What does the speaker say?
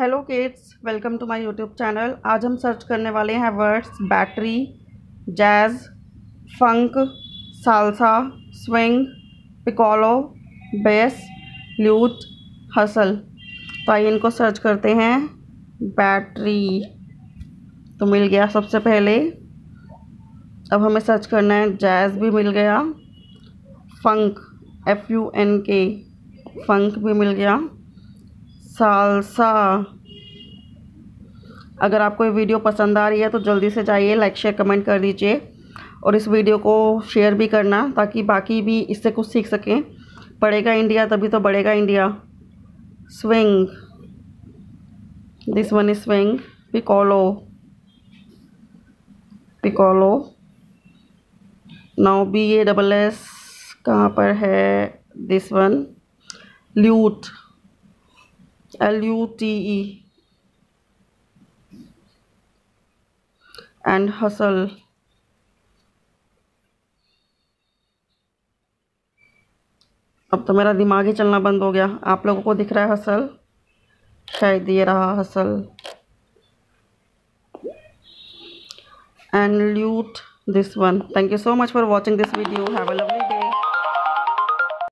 Hello kids welcome to my YouTube channel आज हम search करने वाले हैं words battery jazz funk salsa swing piccolo bass lute hustle तो आइए इनको सर्च करते हैं. बैटरी तो मिल गया सबसे पहले. अब हमें सर्च करना है. जैज़ भी मिल गया. फंक एफ़ यू एन के फंक भी मिल गया. सालसा। अगर आपको ये वीडियो पसंद आ रही है तो जल्दी से जाइए लाइक शेयर कमेंट कर दीजिए। और इस वीडियो को शेयर भी करना ताकि बाकी भी इससे कुछ सीख सकें। पढ़ेगा इंडिया तभी तो बढ़ेगा India. Swing this one is swing piccolo piccolo now B A double S कहाँ पर है? This one lute L U T E. And hustle. अब तो मेरा दिमाग ही चलना बंद हो गया। आप लोगों को दिख रहा है हसल शायद ये रहा hustle and lute this one thank you so much for watching this video है